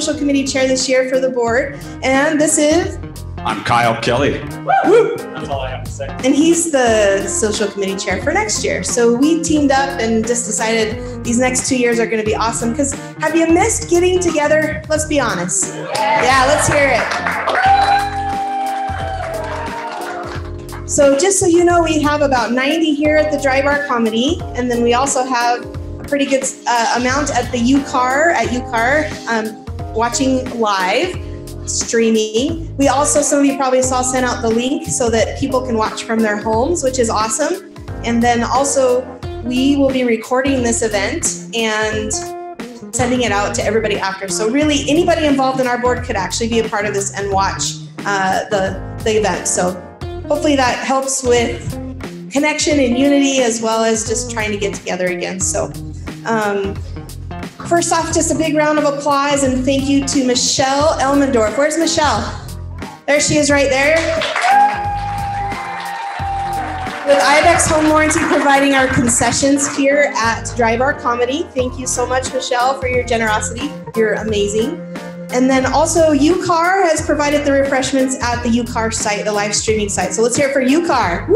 social committee chair this year for the board. And this is. I'm Kyle Kelly. Woo! That's all I have to say. And he's the social committee chair for next year. So we teamed up and just decided these next two years are going to be awesome. Because have you missed getting together? Let's be honest. Yeah, let's hear it. So just so you know, we have about 90 here at the Dry Bar Comedy, and then we also have a pretty good uh, amount at the UCAR at UCAR um, watching live streaming. We also, some of you probably saw, sent out the link so that people can watch from their homes, which is awesome. And then also, we will be recording this event and sending it out to everybody after. So really, anybody involved in our board could actually be a part of this and watch uh, the the event. So hopefully that helps with connection and unity as well as just trying to get together again. So um, first off, just a big round of applause and thank you to Michelle Elmendorf. Where's Michelle? There she is right there. With Ibex Home Warranty providing our concessions here at Dry Bar Comedy. Thank you so much, Michelle, for your generosity. You're amazing. And then also UCAR has provided the refreshments at the UCAR site, the live streaming site. So let's hear it for UCAR.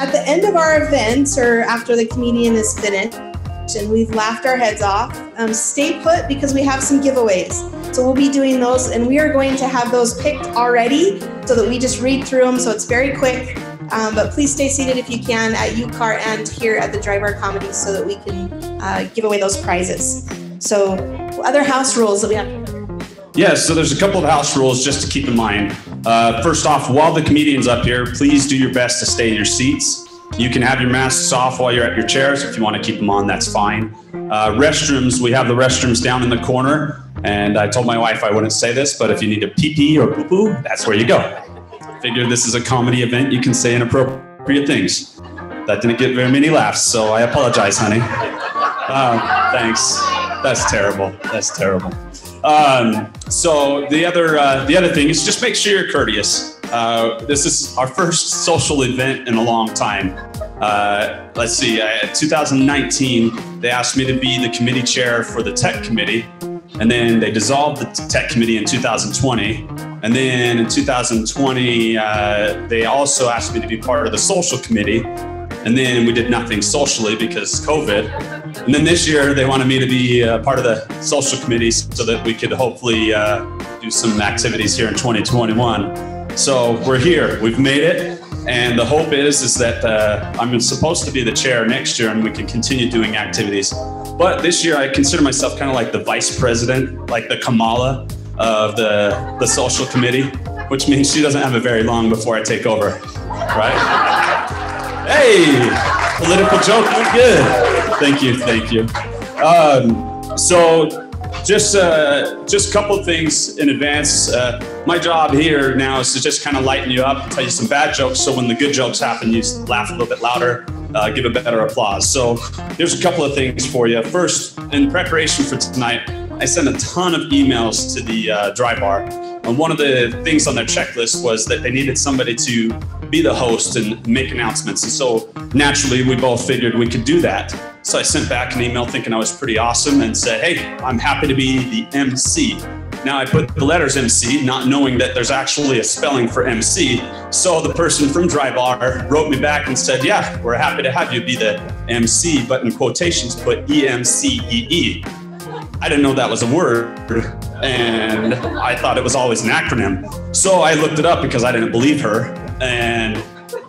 At the end of our event, or after the comedian is finished, and we've laughed our heads off, um, stay put because we have some giveaways. So we'll be doing those, and we are going to have those picked already so that we just read through them. So it's very quick. Um, but please stay seated if you can at UCAR and here at the Dry Bar Comedy so that we can uh, give away those prizes. So, other house rules that we have. Yeah, so there's a couple of house rules just to keep in mind. Uh, first off, while the comedian's up here, please do your best to stay in your seats. You can have your masks off while you're at your chairs. If you want to keep them on, that's fine. Uh, restrooms, we have the restrooms down in the corner. And I told my wife I wouldn't say this, but if you need a pee pee or poo poo, that's where you go. Figure this is a comedy event, you can say inappropriate things. That didn't get very many laughs, so I apologize, honey. Um, thanks. That's terrible. That's terrible. Um, so the other uh, the other thing is just make sure you're courteous. Uh, this is our first social event in a long time. Uh, let's see, uh, 2019, they asked me to be the committee chair for the tech committee, and then they dissolved the tech committee in 2020. And then in 2020, uh, they also asked me to be part of the social committee, and then we did nothing socially because COVID. And then this year, they wanted me to be uh, part of the social committee so that we could hopefully uh, do some activities here in 2021. So we're here, we've made it. And the hope is, is that uh, I'm supposed to be the chair next year and we can continue doing activities. But this year, I consider myself kind of like the vice president, like the Kamala of the, the social committee, which means she doesn't have it very long before I take over, right? Hey, political joke, good. Thank you, thank you. Um, so, just uh, just a couple things in advance. Uh, my job here now is to just kind of lighten you up, tell you some bad jokes, so when the good jokes happen, you laugh a little bit louder, uh, give a better applause. So, there's a couple of things for you. First, in preparation for tonight, I sent a ton of emails to the uh, dry bar. And one of the things on their checklist was that they needed somebody to be the host and make announcements. And so naturally, we both figured we could do that. So I sent back an email thinking I was pretty awesome and said, hey, I'm happy to be the MC. Now I put the letters MC, not knowing that there's actually a spelling for MC. So the person from Dry Bar wrote me back and said, yeah, we're happy to have you be the MC, but in quotations put E M C E E. I didn't know that was a word, and I thought it was always an acronym. So I looked it up because I didn't believe her and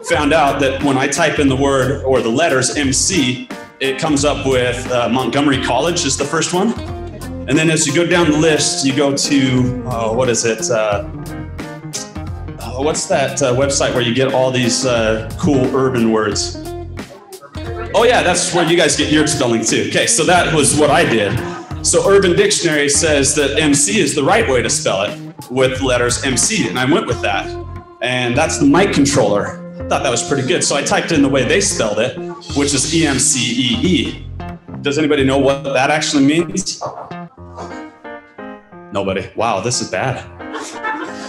found out that when I type in the word or the letters MC, it comes up with uh, Montgomery College is the first one. And then as you go down the list, you go to, uh, what is it? Uh, uh what's that uh, website where you get all these uh, cool urban words? Oh, yeah, that's where you guys get your spelling too. Okay, so that was what I did. So Urban Dictionary says that MC is the right way to spell it with letters MC, and I went with that. And that's the mic controller. I thought that was pretty good. So I typed in the way they spelled it, which is E M C E E. Does anybody know what that actually means? Nobody. Wow, this is bad.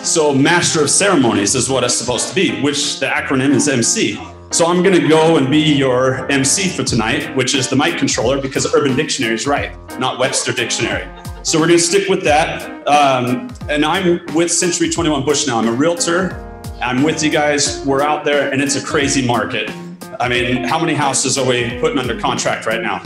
So Master of Ceremonies is what it's supposed to be, which the acronym is MC. So I'm going to go and be your MC for tonight, which is the mic controller, because Urban Dictionary is right, not Webster Dictionary. So we're going to stick with that. Um, and I'm with Century 21 Bush now. I'm a realtor. I'm with you guys. We're out there, and it's a crazy market. I mean, how many houses are we putting under contract right now?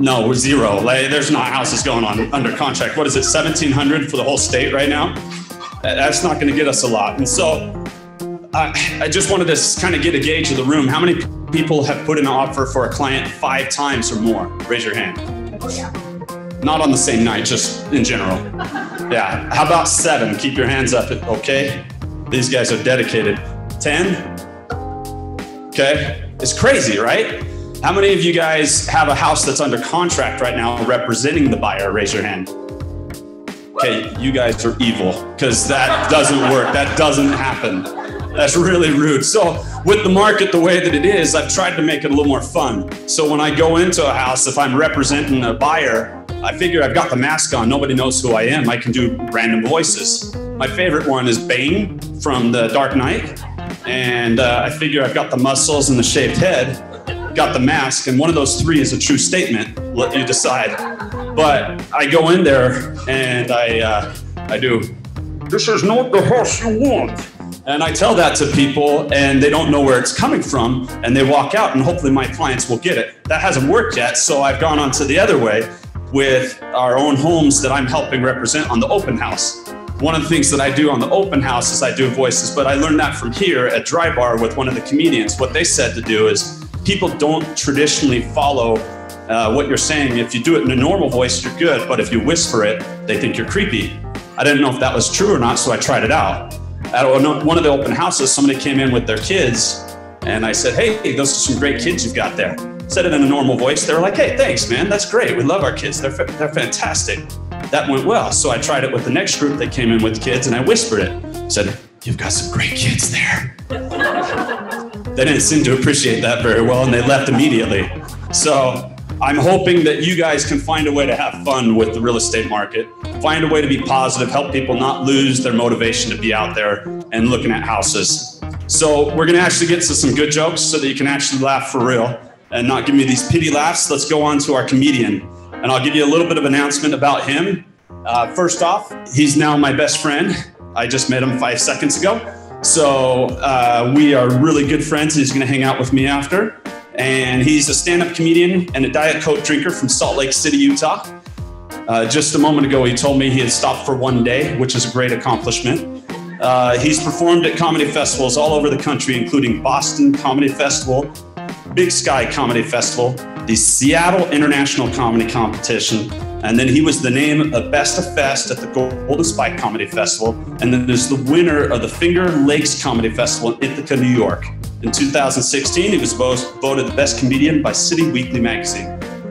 No, we're zero. Like, there's not houses going on under contract. What is it, 1,700 for the whole state right now? That's not going to get us a lot. And so I, I just wanted to kind of get a gauge of the room. How many people have put in an offer for a client five times or more? Raise your hand. Oh, not on the same night, just in general. Yeah. How about seven? Keep your hands up. Okay. These guys are dedicated. 10? Okay. It's crazy, right? How many of you guys have a house that's under contract right now representing the buyer? Raise your hand. Okay, you guys are evil because that doesn't work. That doesn't happen. That's really rude. So, with the market the way that it is, I've tried to make it a little more fun. So, when I go into a house, if I'm representing a buyer, I figure I've got the mask on. Nobody knows who I am. I can do random voices. My favorite one is Bane from The Dark Knight. And uh, I figure I've got the muscles and the shaved head, got the mask, and one of those three is a true statement. Let you decide. But I go in there and I, uh, I do, this is not the horse you want. And I tell that to people, and they don't know where it's coming from, and they walk out, and hopefully my clients will get it. That hasn't worked yet, so I've gone on to the other way with our own homes that I'm helping represent on the open house. One of the things that I do on the open house is I do voices, but I learned that from here at Dry Bar with one of the comedians. What they said to do is people don't traditionally follow uh, what you're saying. If you do it in a normal voice, you're good, but if you whisper it, they think you're creepy. I didn't know if that was true or not, so I tried it out at one of the open houses, somebody came in with their kids, and I said, "Hey, those are some great kids you've got there." Said it in a normal voice. They were like, "Hey, thanks, man. That's great. We love our kids. They're they're fantastic." That went well. So I tried it with the next group that came in with kids, and I whispered it. Said, "You've got some great kids there." they didn't seem to appreciate that very well, and they left immediately. So I'm hoping that you guys can find a way to have fun with the real estate market, find a way to be positive, help people not lose their motivation to be out there and looking at houses. So, we're going to actually get to some good jokes so that you can actually laugh for real and not give me these pity laughs. Let's go on to our comedian. And I'll give you a little bit of announcement about him. Uh, first off, he's now my best friend. I just met him five seconds ago. So, uh, we are really good friends. He's going to hang out with me after and he's a stand up comedian and a Diet Coke drinker from Salt Lake City, Utah. Uh, just a moment ago, he told me he had stopped for one day, which is a great accomplishment. Uh, he's performed at comedy festivals all over the country, including Boston Comedy Festival, Big Sky Comedy Festival, the Seattle International Comedy Competition, and then he was the name of Best of Fest at the Golden Spike Comedy Festival, and then there's the winner of the Finger Lakes Comedy Festival in Ithaca, New York. In 2016, he was both voted the best comedian by City Weekly magazine.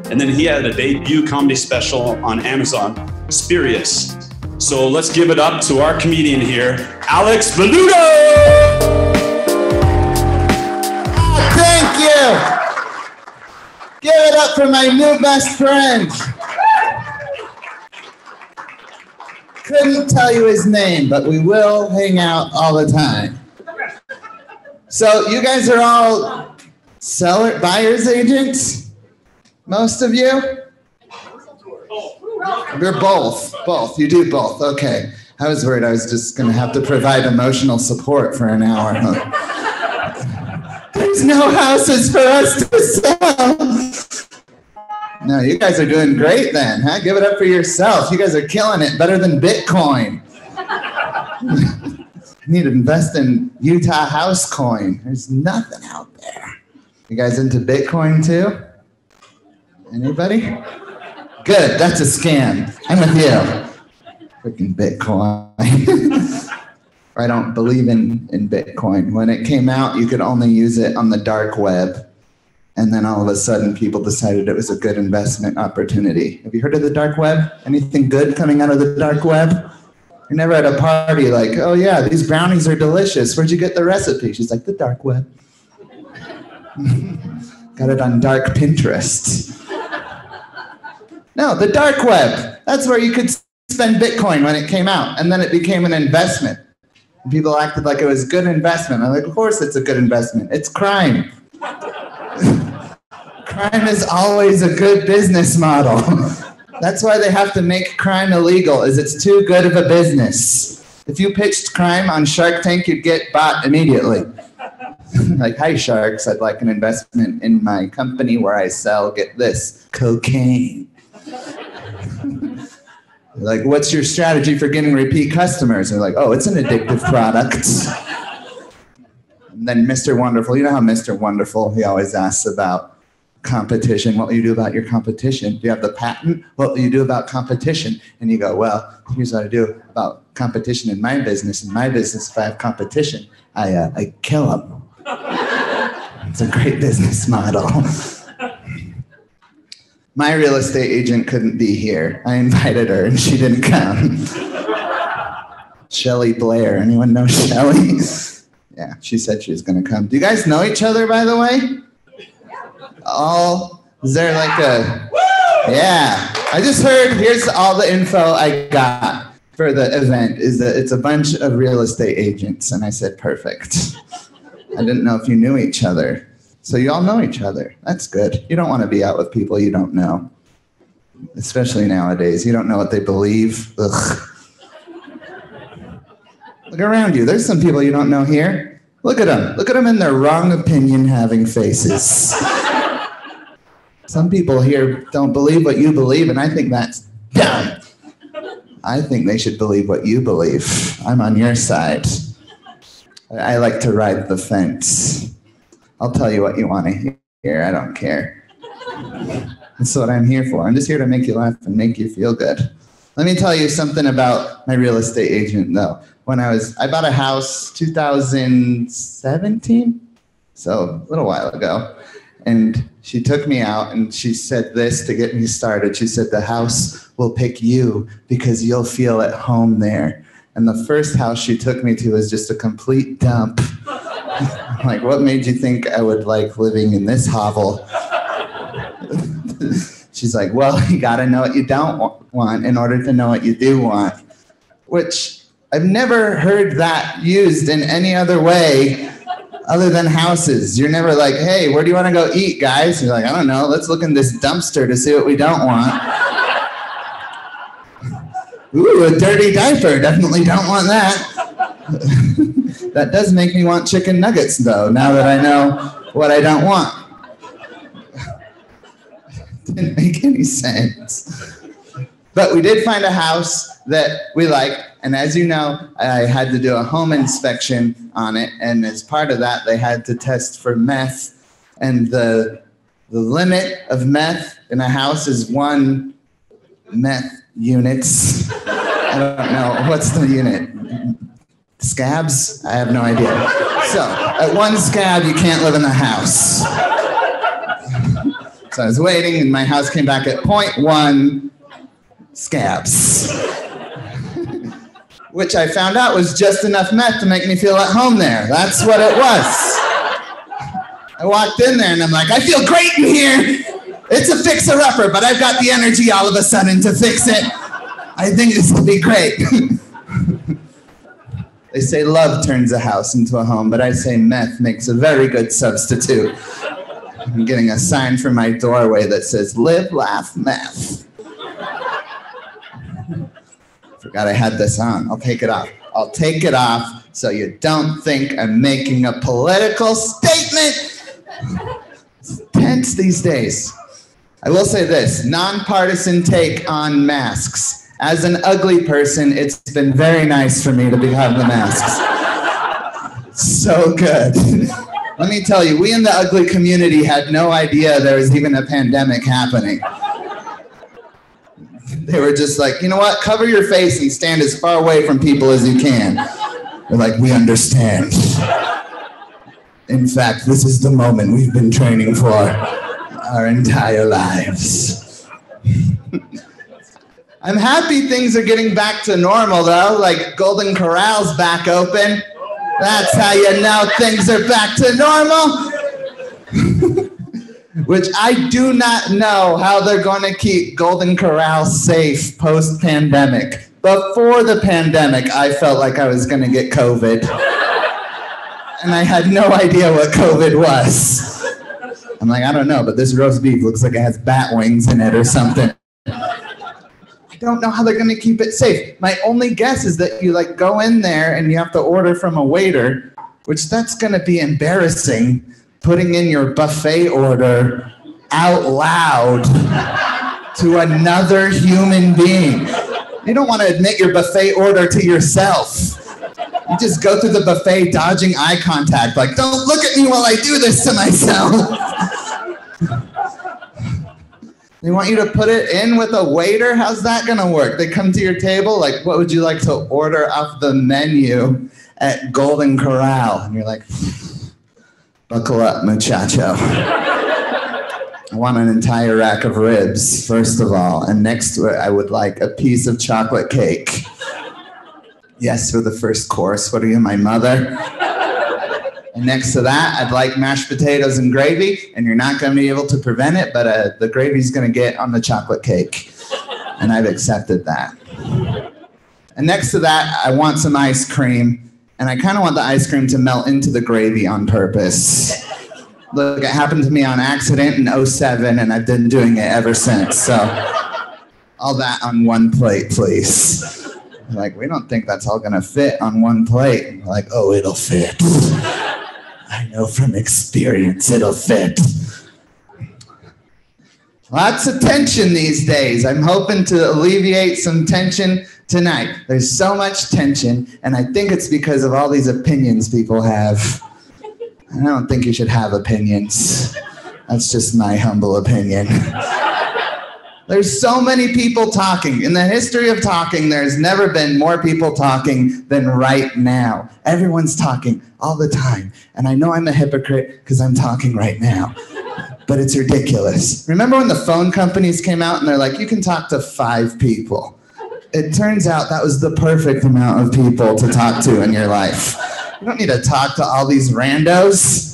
And then he had a debut comedy special on Amazon, Spurious. So let's give it up to our comedian here, Alex Velluto! You! Give it up for my new best friend. Couldn't tell you his name, but we will hang out all the time. So you guys are all seller buyers agents? Most of you? You're both. Both. You do both. Okay. I was worried I was just going to have to provide emotional support for an hour. There's no houses for us to sell. No, you guys are doing great then, huh? Give it up for yourself. You guys are killing it better than Bitcoin need to invest in Utah House Coin. There's nothing out there. You guys into Bitcoin too? Anybody? Good, that's a scam. I'm with you. Freaking Bitcoin. I don't believe in, in Bitcoin. When it came out, you could only use it on the dark web. And then all of a sudden, people decided it was a good investment opportunity. Have you heard of the dark web? Anything good coming out of the dark web? You're never at a party like, oh yeah, these brownies are delicious. Where'd you get the recipe? She's like, the dark web. Got it on dark Pinterest. No, the dark web. That's where you could spend Bitcoin when it came out, and then it became an investment. People acted like it was good investment. I'm like, of course it's a good investment. It's crime. crime is always a good business model. That's why they have to make crime illegal, is it's too good of a business. If you pitched crime on Shark Tank, you'd get bought immediately. like, hi, sharks, I'd like an investment in my company where I sell, get this, cocaine. Like, what's your strategy for getting repeat customers? They're like, oh, it's an addictive product. And then Mr. Wonderful, you know how Mr. Wonderful, he always asks about competition. What will you do about your competition? Do you have the patent? What will you do about competition? And you go, well, here's what I do about competition in my business. In my business, if I have competition, I, uh, I kill them. it's a great business model. my real estate agent couldn't be here. I invited her and she didn't come. Shelly Blair. Anyone know Shelly? yeah, she said she was going to come. Do you guys know each other, by the way? All is there like a yeah? I just heard. Here's all the info I got for the event. Is that it's a bunch of real estate agents, and I said perfect. I didn't know if you knew each other, so you all know each other. That's good. You don't want to be out with people you don't know, especially nowadays. You don't know what they believe. Ugh. Look around you. There's some people you don't know here. Look at them. Look at them in their wrong opinion having faces. Some people here don't believe what you believe, and I think that's dumb. I think they should believe what you believe. I'm on your side. I like to ride the fence. I'll tell you what you want to hear. I don't care. That's what I'm here for. I'm just here to make you laugh and make you feel good. Let me tell you something about my real estate agent, though. When I was, I bought a house 2017, so a little while ago. And she took me out and she said this to get me started. She said, The house will pick you because you'll feel at home there. And the first house she took me to was just a complete dump. like, what made you think I would like living in this hovel? She's like, Well, you got to know what you don't want in order to know what you do want. Which I've never heard that used in any other way other than houses. You're never like, hey, where do you want to go eat, guys? You're like, I don't know. Let's look in this dumpster to see what we don't want. Ooh, a dirty diaper. Definitely don't want that. that does make me want chicken nuggets, though, now that I know what I don't want. Didn't make any sense. But we did find a house that we liked. And as you know, I had to do a home inspection on it. And as part of that, they had to test for meth. And the, the limit of meth in a house is one meth units. I don't know. What's the unit? Scabs? I have no idea. So, at one scab, you can't live in the house. So I was waiting, and my house came back at 0.1 scabs which I found out was just enough meth to make me feel at home there. That's what it was. I walked in there and I'm like, I feel great in here. It's a fixer upper, but I've got the energy all of a sudden to fix it. I think this will be great. they say love turns a house into a home, but I say meth makes a very good substitute. I'm getting a sign from my doorway that says live, laugh, meth. Forgot I had this on. I'll take it off. I'll take it off so you don't think I'm making a political statement. It's tense these days. I will say this nonpartisan take on masks. As an ugly person, it's been very nice for me to be have the masks. So good. Let me tell you, we in the ugly community had no idea there was even a pandemic happening they were just like, you know what? Cover your face and stand as far away from people as you can. They're like, we understand. In fact, this is the moment we've been training for our entire lives. I'm happy things are getting back to normal though, like Golden Corral's back open. That's how you know things are back to normal which I do not know how they're going to keep Golden Corral safe post pandemic. before the pandemic, I felt like I was going to get COVID. and I had no idea what COVID was. I'm like, I don't know, but this roast beef looks like it has bat wings in it or something. Don't know how they're going to keep it safe. My only guess is that you like go in there and you have to order from a waiter, which that's going to be embarrassing putting in your buffet order out loud to another human being. You don't want to admit your buffet order to yourself. You just go through the buffet dodging eye contact, like, don't look at me while I do this to myself. they want you to put it in with a waiter? How's that gonna work? They come to your table, like, what would you like to order off the menu at Golden Corral? And you're like, buckle up, muchacho. I want an entire rack of ribs, first of all. And next to I would like a piece of chocolate cake. Yes, for the first course. What are you, my mother? And next to that, I'd like mashed potatoes and gravy. And you're not going to be able to prevent it, but uh, the gravy's going to get on the chocolate cake. And I've accepted that. And next to that, I want some ice cream. And I kind of want the ice cream to melt into the gravy on purpose. Look, it happened to me on accident in 07, and I've been doing it ever since. So, all that on one plate, please. Like, we don't think that's all gonna fit on one plate. Like, oh, it'll fit. I know from experience it'll fit. Lots of tension these days. I'm hoping to alleviate some tension tonight. There's so much tension, and I think it's because of all these opinions people have. I don't think you should have opinions. That's just my humble opinion. There's so many people talking. In the history of talking, there's never been more people talking than right now. Everyone's talking all the time. And I know I'm a hypocrite because I'm talking right now. But it's ridiculous. Remember when the phone companies came out and they're like, you can talk to five people? It turns out that was the perfect amount of people to talk to in your life. You don't need to talk to all these randos.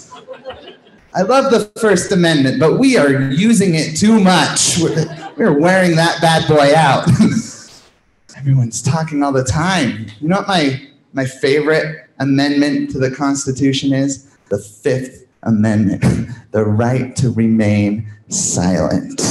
I love the First Amendment, but we are using it too much. We're wearing that bad boy out. Everyone's talking all the time. You know what my, my favorite amendment to the Constitution is? The Fifth Amendment the right to remain silent.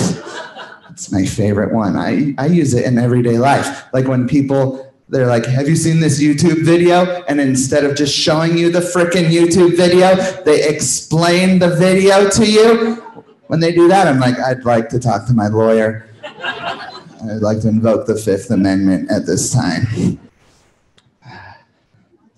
It's my favorite one. I, I use it in everyday life. Like when people they're like, Have you seen this YouTube video? And instead of just showing you the freaking YouTube video, they explain the video to you. When they do that, I'm like, I'd like to talk to my lawyer. I'd like to invoke the Fifth Amendment at this time.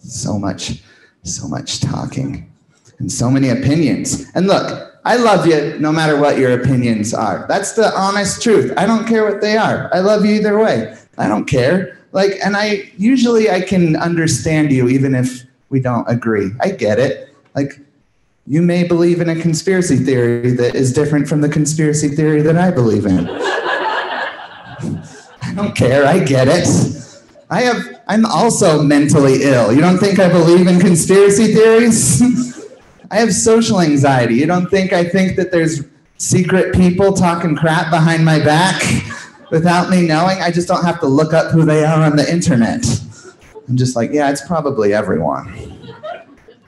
So much, so much talking, and so many opinions. And look, I love you no matter what your opinions are. That's the honest truth. I don't care what they are. I love you either way. I don't care like and i usually i can understand you even if we don't agree. I get it. Like you may believe in a conspiracy theory that is different from the conspiracy theory that i believe in. I don't care. I get it. I have i'm also mentally ill. You don't think i believe in conspiracy theories? I have social anxiety. You don't think i think that there's secret people talking crap behind my back without me knowing. I just don't have to look up who they are on the internet. I'm just like, yeah, it's probably everyone.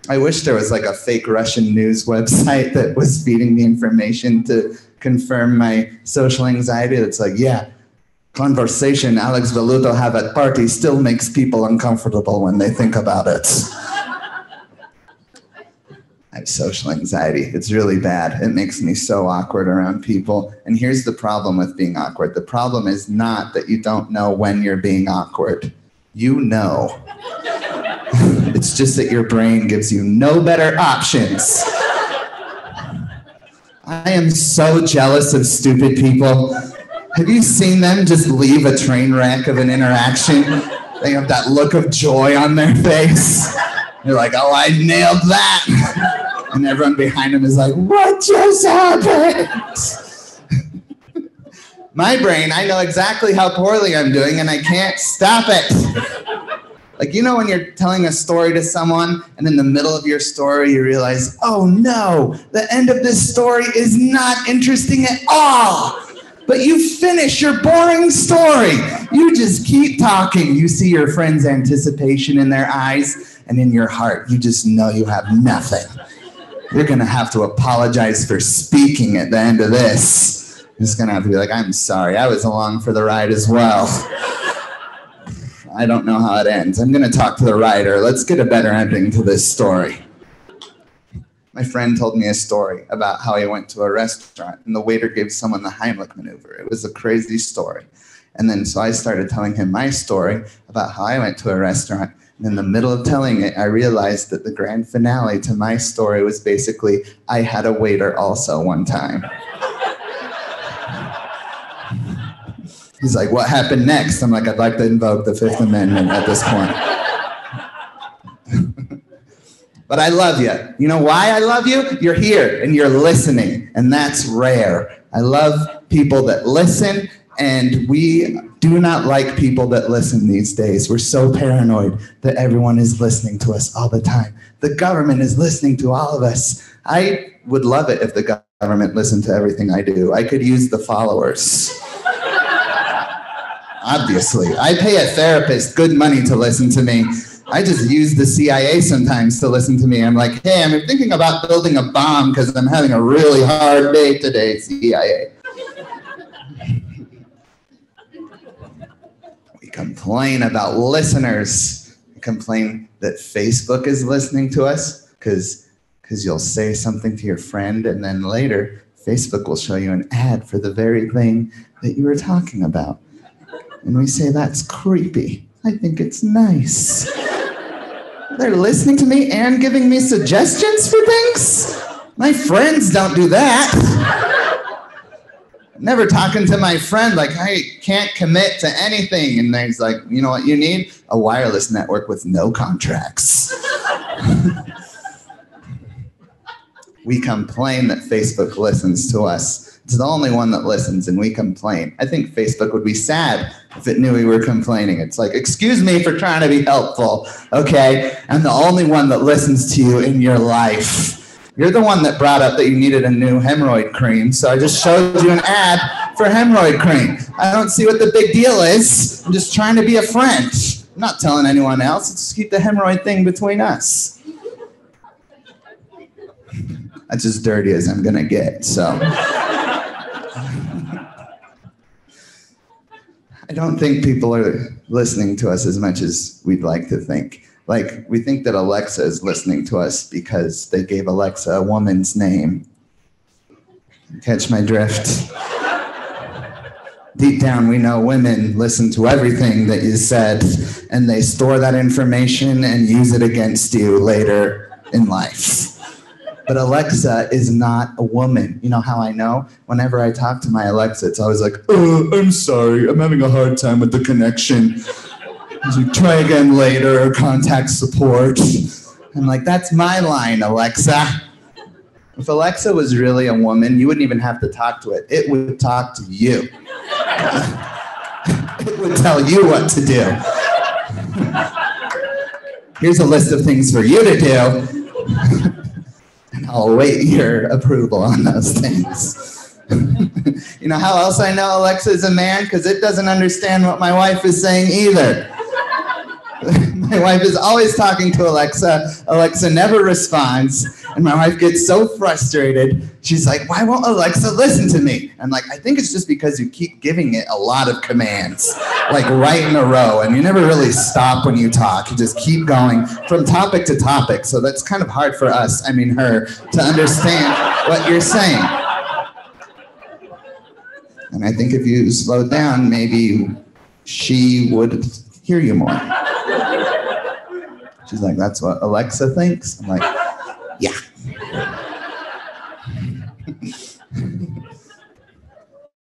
I wish there was like a fake Russian news website that was feeding me information to confirm my social anxiety. That's like, yeah, conversation Alex Velluto have at party still makes people uncomfortable when they think about it. Have social anxiety. It's really bad. It makes me so awkward around people. And here's the problem with being awkward the problem is not that you don't know when you're being awkward, you know. it's just that your brain gives you no better options. I am so jealous of stupid people. Have you seen them just leave a train wreck of an interaction? They have that look of joy on their face. They're like, oh, I nailed that and everyone behind him is like, what just happened? My brain, I know exactly how poorly I'm doing and I can't stop it. Like, you know, when you're telling a story to someone and in the middle of your story you realize, oh no, the end of this story is not interesting at all. but you finish your boring story. You just keep talking. You see your friend's anticipation in their eyes and in your heart. You just know you have nothing. You're going to have to apologize for speaking at the end of this. You're just going to have to be like, I'm sorry, I was along for the ride as well. I don't know how it ends. I'm going to talk to the writer. Let's get a better ending to this story. My friend told me a story about how he went to a restaurant and the waiter gave someone the Heimlich maneuver. It was a crazy story. And then so I started telling him my story about how I went to a restaurant. In the middle of telling it, I realized that the grand finale to my story was basically I had a waiter also one time. He's like, What happened next? I'm like, I'd like to invoke the Fifth Amendment at this point. but I love you. You know why I love you? You're here and you're listening, and that's rare. I love people that listen, and we do not like people that listen these days. We're so paranoid that everyone is listening to us all the time. The government is listening to all of us. I would love it if the government listened to everything I do. I could use the followers obviously. I pay a therapist good money to listen to me. I just use the CIA sometimes to listen to me. I'm like, hey, I'm thinking about building a bomb because I'm having a really hard day today, CIA. Complain about listeners. Complain that Facebook is listening to us because because you'll say something to your friend and then later Facebook will show you an ad for the very thing that you were talking about. And we say, that's creepy. I think it's nice. They're listening to me and giving me suggestions for things? My friends don't do that. Never talking to my friend like, I can't commit to anything. And he's like, you know what you need? A wireless network with no contracts. we complain that Facebook listens to us it's the only one that listens and we complain. I think Facebook would be sad if it knew we were complaining. It's like, excuse me for trying to be helpful, okay? I'm the only one that listens to you in your life. You're the one that brought up that you needed a new hemorrhoid cream, so I just showed you an ad for hemorrhoid cream. I don't see what the big deal is. I'm just trying to be a friend. I'm not telling anyone else. Let's just keep the hemorrhoid thing between us. That's as dirty as I'm gonna get, so. I don't think people are listening to us as much as we'd like to think. Like, we think that Alexa is listening to us because they gave Alexa a woman's name. Catch my drift? Deep down, we know women listen to everything that you said, and they store that information and use it against you later in life. But Alexa is not a woman. You know how I know? Whenever I talk to my Alexa, it's always like, oh, I'm sorry, I'm having a hard time with the connection. Like, Try again later, contact support. I'm like, that's my line, Alexa. If Alexa was really a woman, you wouldn't even have to talk to it. It would talk to you. it would tell you what to do. Here's a list of things for you to do. And I'll wait your approval on those things. you know how else I know Alexa is a man? Because it doesn't understand what my wife is saying either. My wife is always talking to Alexa. Alexa never responds. And my wife gets so frustrated. She's like, Why won't Alexa listen to me? I'm like, I think it's just because you keep giving it a lot of commands, like right in a row. And you never really stop when you talk. You just keep going from topic to topic. So that's kind of hard for us, I mean, her, to understand what you're saying. And I think if you slowed down, maybe she would hear you more. She's like, That's what Alexa thinks? I'm like, yeah.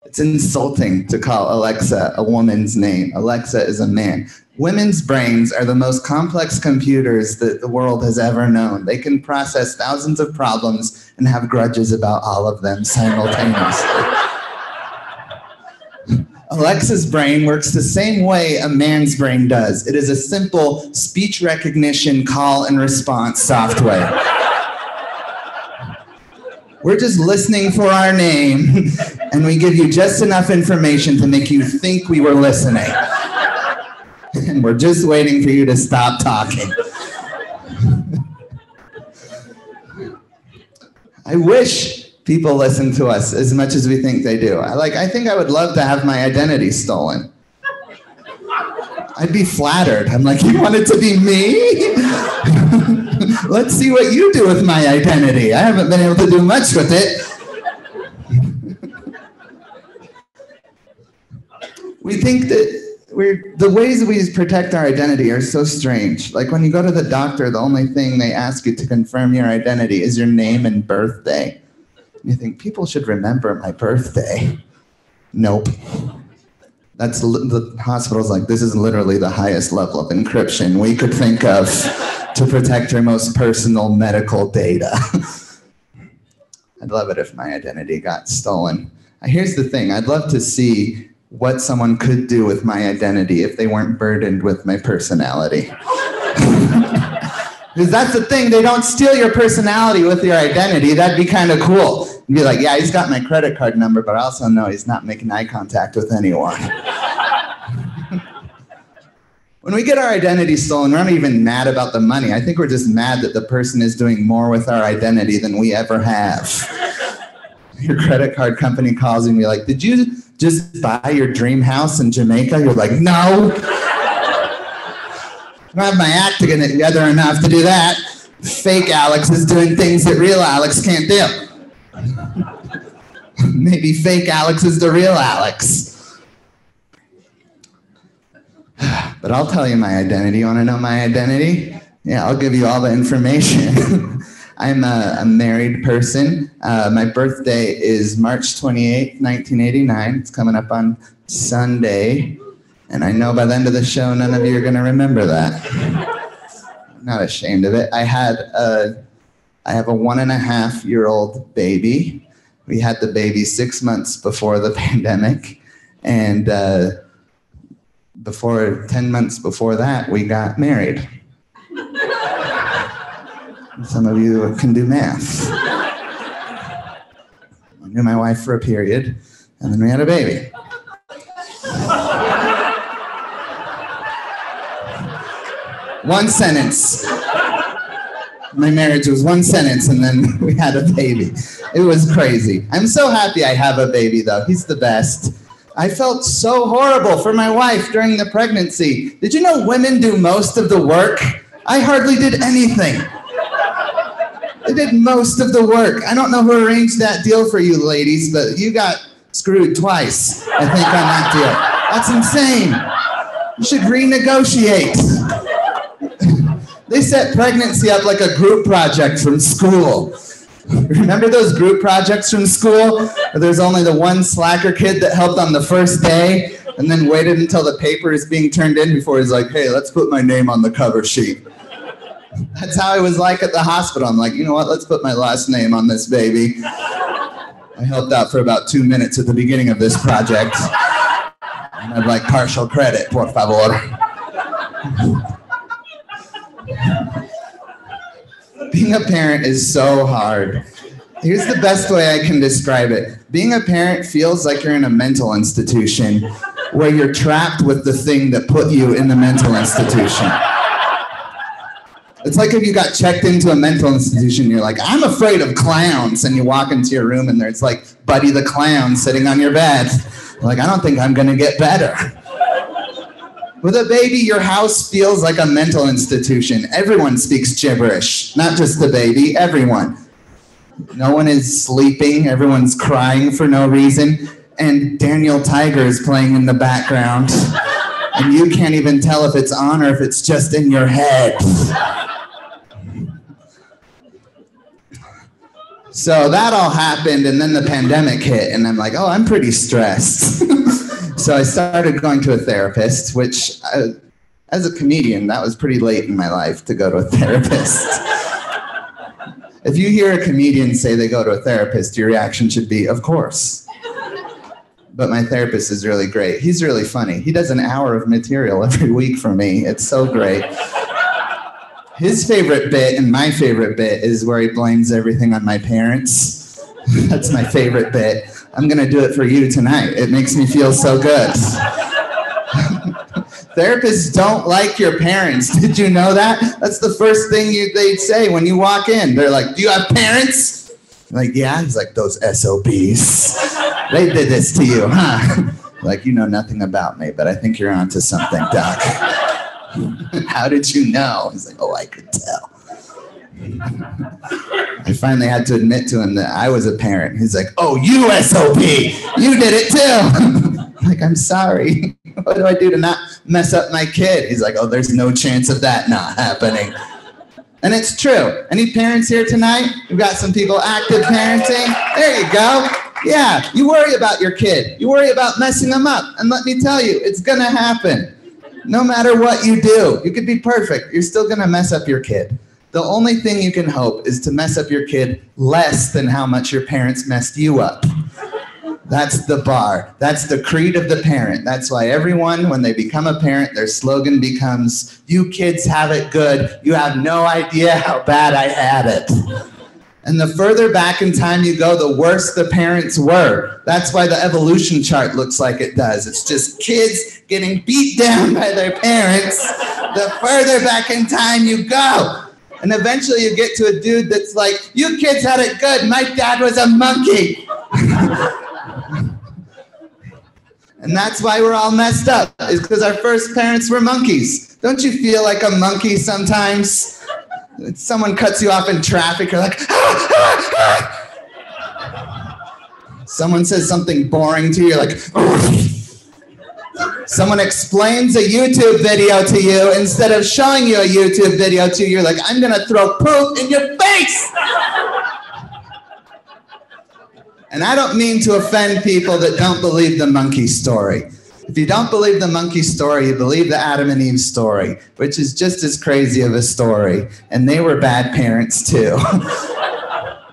it's insulting to call Alexa a woman's name. Alexa is a man. Women's brains are the most complex computers that the world has ever known. They can process thousands of problems and have grudges about all of them simultaneously. Alexa's brain works the same way a man's brain does. It is a simple speech recognition call and response software. We're just listening for our name, and we give you just enough information to make you think we were listening. And we're just waiting for you to stop talking. I wish people listen to us as much as we think they do. I like I think I would love to have my identity stolen. I'd be flattered. I'm like, you want it to be me? Let's see what you do with my identity. I haven't been able to do much with it. we think that we're the ways we protect our identity are so strange. Like when you go to the doctor, the only thing they ask you to confirm your identity is your name and birthday. You think people should remember my birthday. Nope. That's the hospital's like, this is literally the highest level of encryption we could think of to protect your most personal medical data. I'd love it if my identity got stolen. Uh, here's the thing I'd love to see what someone could do with my identity if they weren't burdened with my personality. Because that's the thing, they don't steal your personality with your identity. That'd be kind of cool. You'd be like, yeah, he's got my credit card number, but I also know he's not making eye contact with anyone. when we get our identity stolen, we're not even mad about the money. I think we're just mad that the person is doing more with our identity than we ever have. Your credit card company calls and be like, did you just buy your dream house in Jamaica? You're like, no. I don't have my act together enough to do that. Fake Alex is doing things that real Alex can't do. Maybe fake Alex is the real Alex. But I'll tell you my identity. You want to know my identity? Yeah, I'll give you all the information. I'm a, a, married person. Uh, my birthday is March 28, 1989. It's coming up on Sunday. And I know by the end of the show, none of you are going to remember that. I'm not ashamed of it. I had a, I have a one and a half year old baby. We had the baby six months before the pandemic. And uh, before 10 months before that, we got married. Some of you can do math. I knew my wife for a period, and then we had a baby. One sentence. My marriage was one sentence, and then we had a baby. It was crazy. I'm so happy I have a baby, though. He's the best. I felt so horrible for my wife during the pregnancy. Did you know women do most of the work? I hardly did anything. I did most of the work. I don't know who arranged that deal for you, ladies, but you got screwed twice, I think, on that deal. That's insane. You should renegotiate. They set pregnancy up like a group project from school. Remember those group projects from school there's only the one slacker kid that helped on the first day and then waited until the paper is being turned in before he's like, hey, let's put my name on the cover sheet. That's how I was like at the hospital. I'm like, you know what? Let's put my last name on this baby. I helped out for about two minutes at the beginning of this project. And I'd like partial credit, por favor. Being a parent is so hard. Here's the best way I can describe it. Being a parent feels like you're in a mental institution where you're trapped with the thing that put you in the mental institution. It's like if you got checked into a mental institution, you're like, I'm afraid of clowns. And you walk into your room and there's like Buddy the Clown sitting on your bed. Like, I don't think I'm going to get better. With a baby, your house feels like a mental institution. Everyone speaks gibberish, not just the baby, everyone. No one is sleeping, everyone's crying for no reason, and Daniel Tiger is playing in the background. And you can't even tell if it's on or if it's just in your head. So that all happened, and then the pandemic hit, and I'm like, oh, I'm pretty stressed. so I started going to a therapist, which, I, uh, as a comedian, that was pretty late in my life to go to a therapist. if you hear a comedian say they go to a therapist, your reaction should be, of course. But my therapist is really great. He's really funny. He does an hour of material every week for me. It's so great his favorite bit and my favorite bit is where he blames everything on my parents. That's my favorite bit. I'm going to do it for you tonight. It makes me feel so good. Therapists don't like your parents. Did you know that? That's the first thing you, they'd say when you walk in. They're like, Do you have parents? like, yeah. He's like, Those SOBs. They did this to you, huh? like, you know nothing about me, but I think you're onto something, Doc. How did you know? He's like, Oh, I could tell. I finally had to admit to him that I was a parent. He's like, "Oh, you SOB, you did it too." Like, I'm sorry. what do I do to not mess up my kid? He's like, "Oh, there's no chance of that not happening." And it's true. Any parents here tonight? We've got some people active parenting. There you go. Yeah, you worry about your kid. You worry about messing them up. And let me tell you, it's going to happen. No matter what you do, you could be perfect. You're still going to mess up your kid. The only thing you can hope is to mess up your kid less than how much your parents messed you up. That's the bar. That's the creed of the parent. That's why everyone, when they become a parent, their slogan becomes, You kids have it good. You have no idea how bad I had it. And the further back in time you go, the worse the parents were. That's why the evolution chart looks like it does. It's just kids getting beat down by their parents. The further back in time you go. And eventually you get to a dude that's like, You kids had it good. My dad was a monkey. and that's why we're all messed up, is because our first parents were monkeys. Don't you feel like a monkey sometimes? Someone cuts you off in traffic, you're like, ah, ah, ah. Someone says something boring to you, you're like, Someone explains a YouTube video to you instead of showing you a YouTube video to you, you're like, I'm gonna throw poop in your face. And I don't mean to offend people that don't believe the monkey story. If you don't believe the monkey story, you believe the Adam and Eve story, which is just as crazy of a story. And they were bad parents too.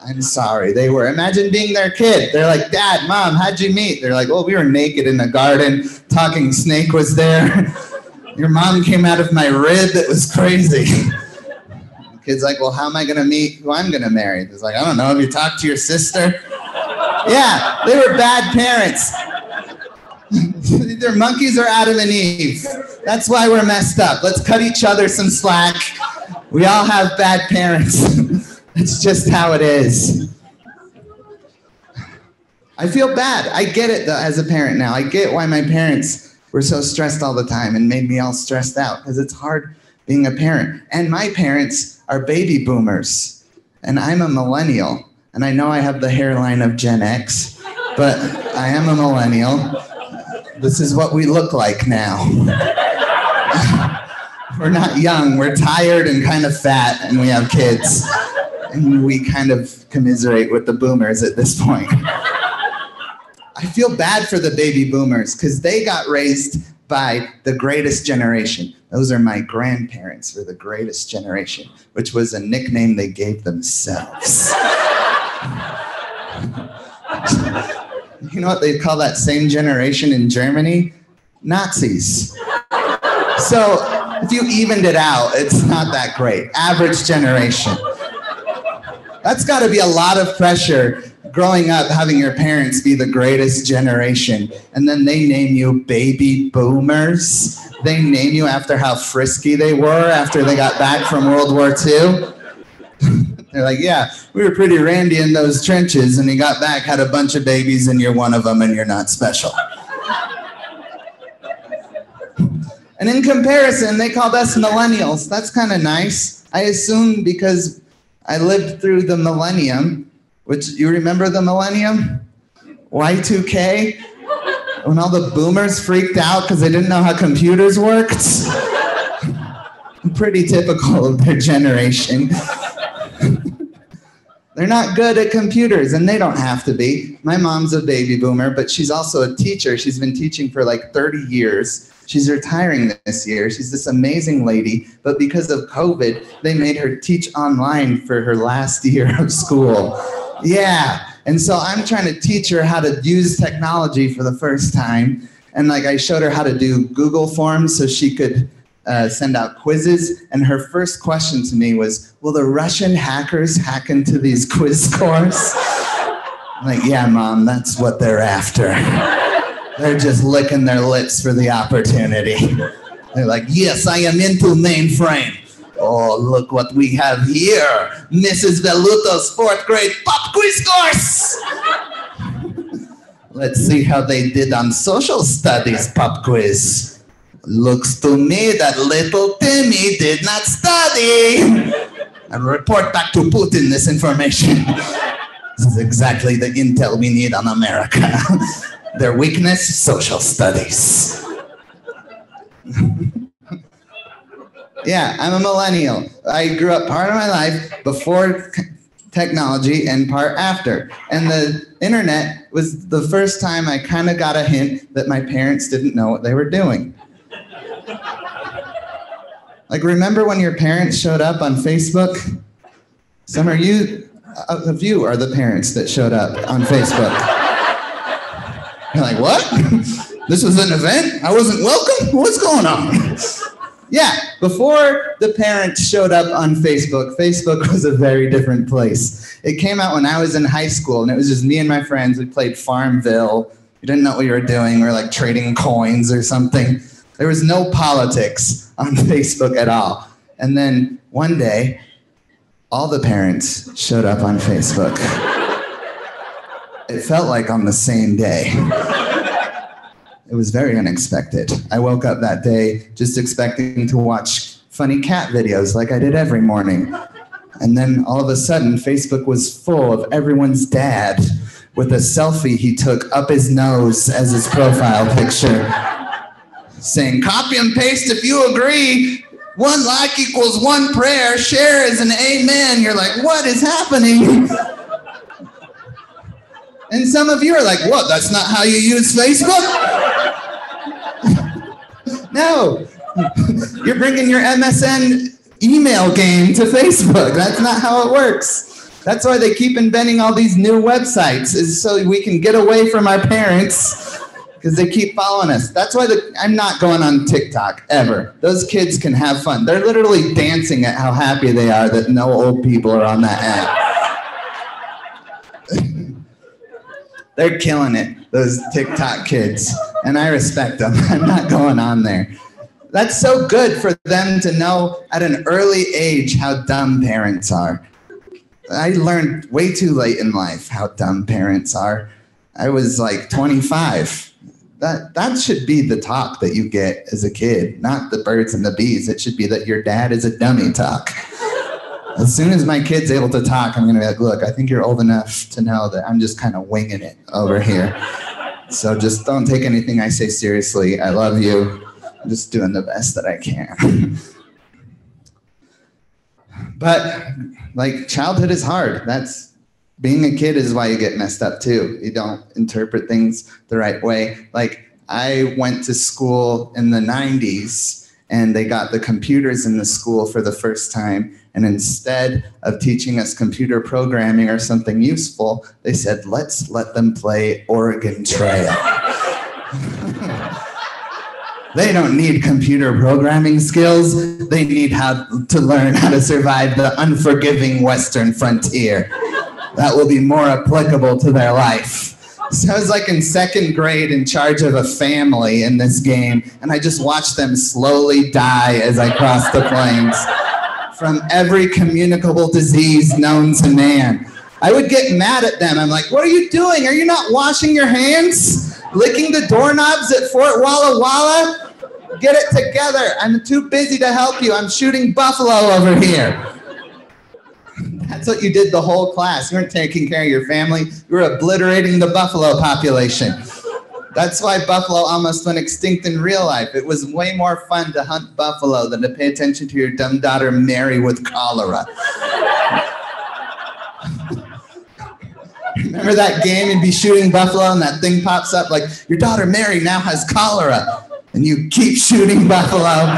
I'm sorry, they were. Imagine being their kid. They're like, Dad, Mom, how'd you meet? They're like, Well, we were naked in the garden. Talking snake was there. Your mom came out of my rib. It was crazy. Kid's like, Well, how am I going to meet who I'm going to marry? He's like, I don't know. Have you talked to your sister? Yeah, they were bad parents. Either monkeys or Adam and Eve. That's why we're messed up. Let's cut each other some slack. We all have bad parents. It's just how it is. I feel bad. I get it though, as a parent now. I get why my parents were so stressed all the time and made me all stressed out because it's hard being a parent. And my parents are baby boomers, and I'm a millennial. And I know I have the hairline of Gen X, but I am a millennial this is what we look like now. we're not young, we're tired and kind of fat, and we have kids. And we kind of commiserate with the boomers at this point. I feel bad for the baby boomers because they got raised by the greatest generation. Those are my grandparents for the greatest generation, which was a nickname they gave themselves. You know what they call that same generation in Germany? Nazis. So if you evened it out, it's not that great. Average generation. That's got to be a lot of pressure growing up having your parents be the greatest generation and then they name you baby boomers. They name you after how frisky they were after they got back from World War II. They're like, yeah, we were pretty randy in those trenches, and he got back, had a bunch of babies, and you're one of them, and you're not special. and in comparison, they called us millennials. That's kind of nice. I assume because I lived through the millennium, which you remember the millennium? Y2K? When all the boomers freaked out because they didn't know how computers worked? Pretty typical of their generation. They're not good at computers, and they don't have to be. My mom's a baby boomer, but she's also a teacher. She's been teaching for like 30 years. She's retiring this year. She's this amazing lady, but because of COVID, they made her teach online for her last year of school. Yeah. And so I'm trying to teach her how to use technology for the first time. And like I showed her how to do Google Forms so she could uh, send out quizzes. And her first question to me was, Will the Russian hackers hack into these quiz scores? I'm like, yeah, mom, that's what they're after. They're just licking their lips for the opportunity. They're like, yes, I am into mainframe. Oh, look what we have here. Mrs. Velluto's fourth grade pop quiz course. Let's see how they did on social studies pop quiz. Looks to me that little Timmy did not study. And report back to Putin this information. This is exactly the intel we need on America. Their weakness, social studies. yeah, I'm a millennial. I grew up part of my life before technology and part after. And the internet was the first time I kind of got a hint that my parents didn't know what they were doing. Like, remember when your parents showed up on Facebook? Some of you, uh, are the parents that showed up on Facebook. You're like, what? this was an event? I wasn't welcome? What's going on? Yeah, before the parents showed up on Facebook, Facebook was a very different place. It came out when I was in high school, and it was just me and my friends. We played Farmville. We didn't know what we were doing. We were like trading coins or something. There was no politics on Facebook at all. And then one day, all the parents showed up on Facebook. It felt like on the same day. It was very unexpected. I woke up that day just expecting to watch funny cat videos like I did every morning. And then all of a sudden, Facebook was full of everyone's dad with a selfie he took up his nose as his profile picture, saying, Copy and paste if you agree. One like equals one prayer. Share is an amen. You're like, What is happening? And some of you are like, What? That's not how you use Facebook? no. You're bringing your MSN email game to Facebook. That's not how it works. That's why they keep inventing all these new websites, is so we can get away from our parents because they keep following us. That's why the, I'm not going on TikTok ever. Those kids can have fun. They're literally dancing at how happy they are that no old people are on that app. They're killing it, those TikTok kids. And I respect them. I'm not going on there. That's so good for them to know at an early age how dumb parents are. I learned way too late in life how dumb parents are. I was like 25. That that should be the talk that you get as a kid, not the birds and the bees. It should be that your dad is a dummy talk. As soon as my kid's able to talk, I'm gonna be like, look, I think you're old enough to know that I'm just kind of winging it over here. So just don't take anything I say seriously. I love you. I'm just doing the best that I can. but like childhood is hard. That's being a kid is why you get messed up too. You don't interpret things the right way. Like I went to school in the 90s and they got the computers in the school for the first time. And instead of teaching us computer programming or something useful, they said, let's let them play Oregon Trail. they don't need computer programming skills. They need how to learn how to survive the unforgiving Western frontier. That will be more applicable to their life. So I was like in second grade in charge of a family in this game, and I just watched them slowly die as I crossed the plains from every communicable disease known to man. I would get mad at them. I'm like, what are you doing? Are you not washing your hands? Licking the doorknobs at Fort Walla Walla? Get it together. I'm too busy to help you. I'm shooting buffalo over here. That's what you did the whole class. You weren't taking care of your family, you were obliterating the buffalo population. That's why buffalo almost went extinct in real life. It was way more fun to hunt buffalo than to pay attention to your dumb daughter Mary with cholera. Remember that game You'd be shooting buffalo and that thing pops up like your daughter Mary now has cholera and you keep shooting buffalo.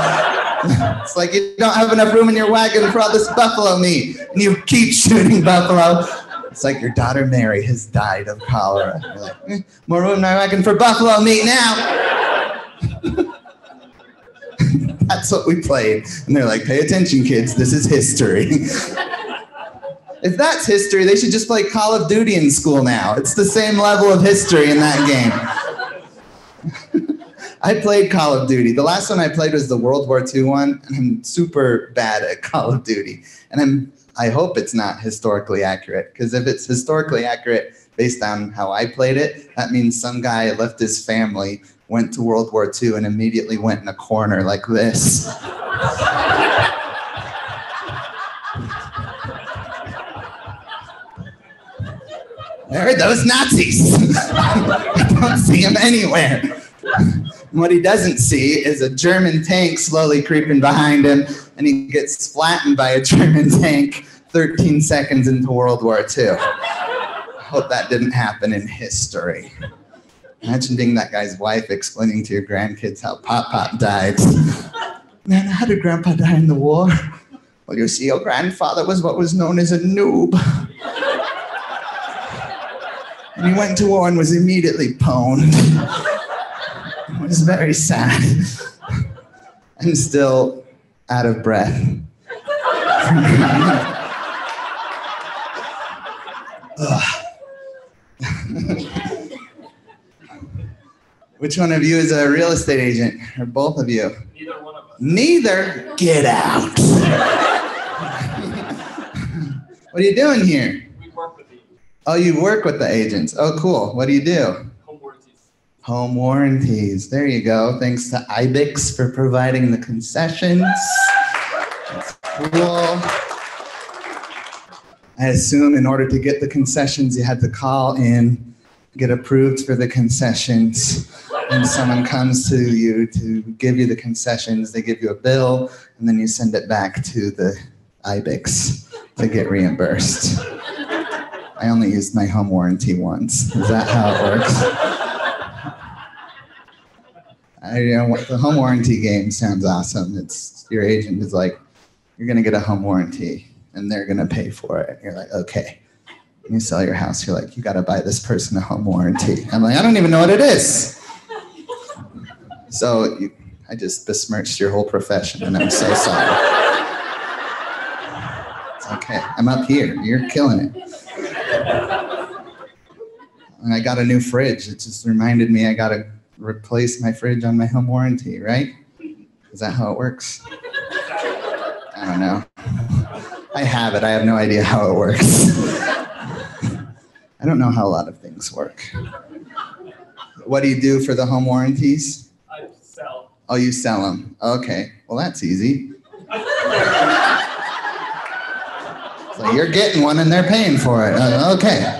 it's like you don't have enough room in your wagon for all this buffalo meat, and you keep shooting buffalo. It's like your daughter Mary has died of cholera. You're like, eh, more room in my wagon for buffalo meat now. That's what we played. And they're like, pay attention, kids, this is history. If that's history, they should just play Call of Duty in school now. It's the same level of history in that game. I played Call of Duty. The last one I played was the World War II one, and I'm super bad at Call of Duty. And I'm I hope it's not historically accurate, because if it's historically accurate based on how I played it, that means some guy left his family, went to World War II, and immediately went in a corner like this. There are those Nazis. I don't see them anywhere. What he doesn't see is a German tank slowly creeping behind him, and he gets flattened by a German tank 13 seconds into World War II. I hope that didn't happen in history. Imagine being that guy's wife explaining to your grandkids how Pop Pop died. Man, how did Grandpa die in the war? Well, you see, your grandfather was what was known as a noob. And he went to war and was immediately pwned. It was very sad. and still out of breath. Which one of you is a real estate agent? Or both of you? Neither one of us. Neither? Get out. what are you doing here? We work with the Oh, you work with the agents. Oh, cool. What do you do? Home warranties. There you go. Thanks to IBIX for providing the concessions. That's cool. I assume in order to get the concessions, you had to call in, get approved for the concessions, and someone comes to you to give you the concessions. They give you a bill, and then you send it back to the IBIX to get reimbursed. I only used my home warranty once. Is that how it works? I you know the home warranty game sounds awesome. It's your agent is like, you're gonna get a home warranty and they're gonna pay for it. And You're like, okay. And you sell your house, you're like, you gotta buy this person a home warranty. I'm like, I don't even know what it is. So you, I just besmirched your whole profession and I'm so sorry. It's okay. I'm up here. You're killing it. And I got a new fridge. It just reminded me I gotta replace my fridge on my home warranty, right? Is that how it works? I don't know. I have it. I have no idea how it works. I don't know how a lot of things work. What do you do for the home warranties? I sell. Oh, you sell them. Okay. Well, that's easy. So you're getting one and they're paying for it. Uh, okay.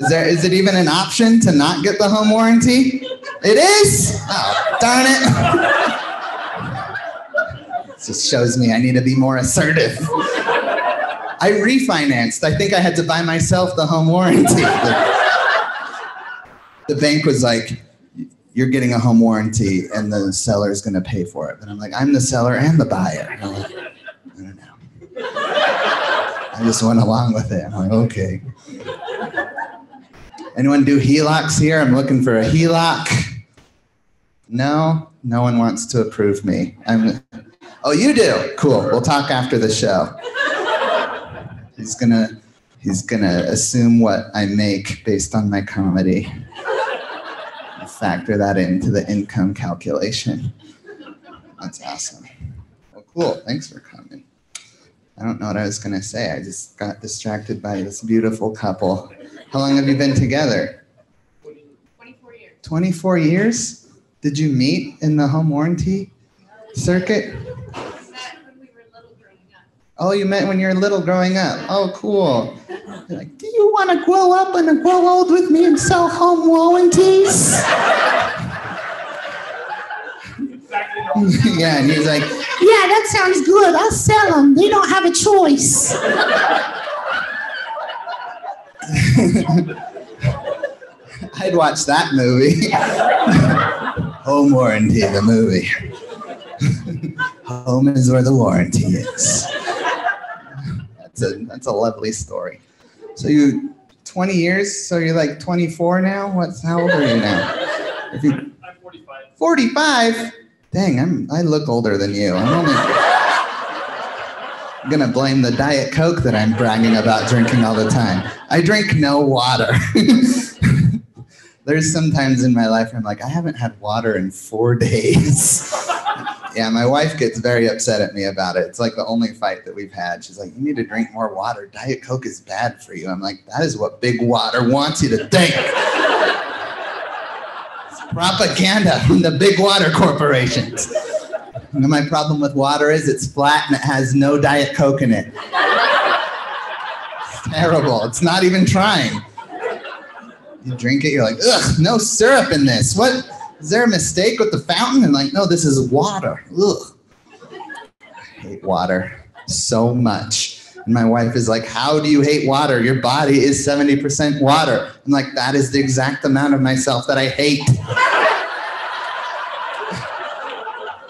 Is there is it even an option to not get the home warranty? It is? Oh, darn it. It just shows me I need to be more assertive. I refinanced. I think I had to buy myself the home warranty. The, the bank was like, you're getting a home warranty and the seller is going to pay for it. And I'm like, I'm the seller and the buyer. And I'm like, I don't know. I just went along with it. I'm like, okay. Anyone do HELOCs here? I'm looking for a HELOC. No, no one wants to approve me. I'm. Oh, you do. Cool. We'll talk after the show. He's gonna. He's gonna assume what I make based on my comedy. Factor that into the income calculation. That's awesome. Well, cool. Thanks for coming. I don't know what I was gonna say. I just got distracted by this beautiful couple. How long have you been together? 24 years. 24 years? Did you meet in the home warranty circuit? Met when we were little growing up. Oh, you met when you were little growing up. Oh, cool. You're like, do you want to grow up and grow old with me and sell home warranties? Yeah, and he's like, Yeah, that sounds good. I'll sell them. They don't have a choice. I'd watch that movie. home warranty, the movie. home is where the warranty is. That's a that's a lovely story. So you 20 years, so you're like 24 now? What's how old are you now? If you I'm 45. 45? Dang, I'm I look older than you. I'm only I'm gonna blame the Diet Coke that I'm bragging about drinking all the time. I drink no water. There's sometimes in my life I'm like, I haven't had water in four days. yeah, my wife gets very upset at me about it. It's like the only fight that we've had. She's like, You need to drink more water. Diet Coke is bad for you. I'm like, That is what Big Water wants you to think. It's propaganda from the Big Water corporations. My problem with water is it's flat and it has no Diet Coke in it. It's terrible. It's not even trying. You drink it, you're like, ugh, no syrup in this. What? Is there a mistake with the fountain? And like, no, this is water. Ugh. I hate water so much. And my wife is like, How do you hate water? Your body is 70% water. I'm like, That is the exact amount of myself that I hate.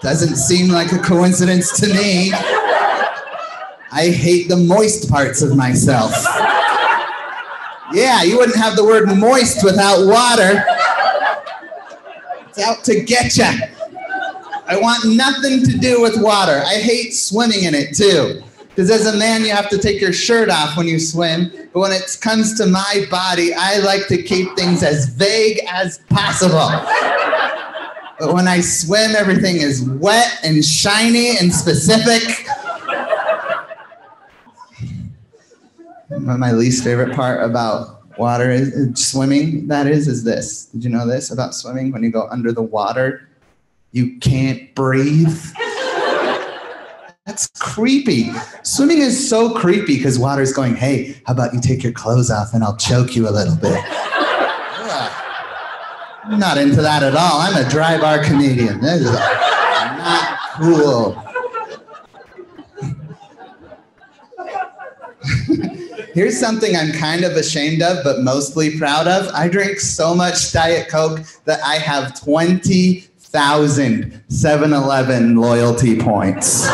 Doesn't seem like a coincidence to me. I hate the moist parts of myself. Yeah, you wouldn't have the word moist without water. It's out to get ya. I want nothing to do with water. I hate swimming in it too. Because as a man, you have to take your shirt off when you swim. But when it comes to my body, I like to keep things as vague as possible. But when I swim, everything is wet and shiny and specific. My least favorite part about water is, swimming, that is, is this. Did you know this about swimming? When you go under the water, you can't breathe. That's creepy. Swimming is so creepy because water's going, hey, how about you take your clothes off and I'll choke you a little bit. I'm not into that at all. I'm a dry bar comedian. This is not cool. Here's something I'm kind of ashamed of, but mostly proud of. I drink so much Diet Coke that I have 20,000 7 Eleven loyalty points.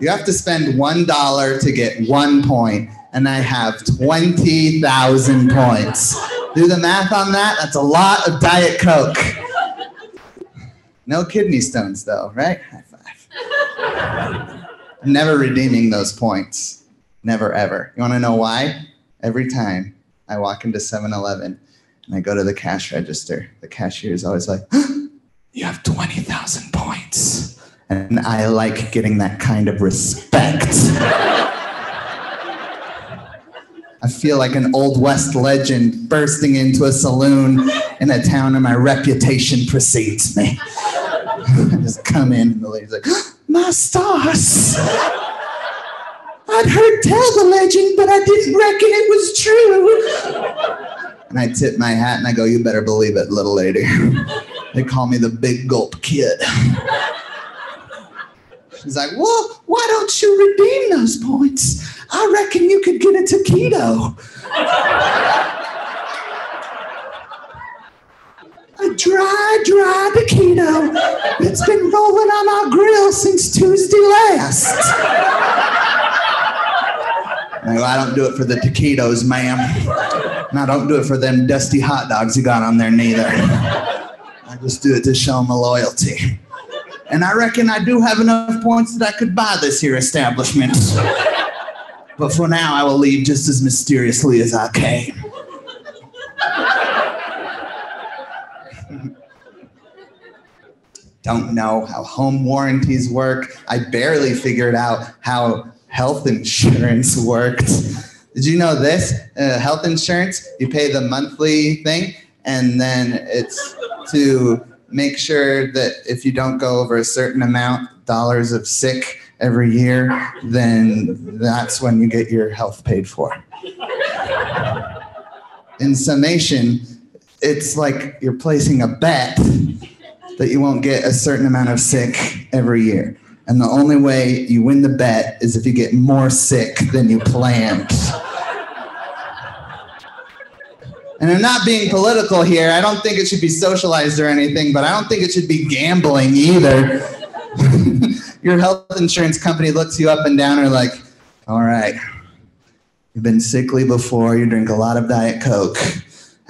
You have to spend $1 to get one point, and I have 20,000 points. Do the math on that. That's a lot of Diet Coke. No kidney stones, though, right? High five. Never redeeming those points. Never, ever. You want to know why? Every time I walk into 7 Eleven and I go to the cash register, the cashier is always like, You have 20,000 points. And I like getting that kind of respect. I feel like an Old West legend bursting into a saloon in a town, and my reputation precedes me. I just come in, and the lady's like, My stars. I'd heard tell the legend, but I didn't reckon it was true. and I tip my hat and I go, You better believe it, little lady. they call me the Big Gulp Kid. She's like, Well, why don't you redeem those points? I reckon you could get a taquito. A dry, dry taquito. that's been rolling on our grill since Tuesday last. I go, I don't do it for the taquitos, ma'am. And I don't do it for them dusty hot dogs you got on there, neither. I just do it to show my loyalty. And I reckon I do have enough points that I could buy this here establishment. But for now, I will leave just as mysteriously as I came. Don't know how home warranties work. I barely figured out how health insurance worked. Did you know this? Uh, health insurance, you pay the monthly thing, and then it's to make sure that if you don't go over a certain amount dollars of sick every year, then that's when you get your health paid for. In summation, it's like you're placing a bet that you won't get a certain amount of sick every year. And the only way you win the bet is if you get more sick than you planned. And I'm not being political here. I don't think it should be socialized or anything, but I don't think it should be gambling either. Your health insurance company looks you up and down and are like, all right, you've been sickly before, you drink a lot of Diet Coke.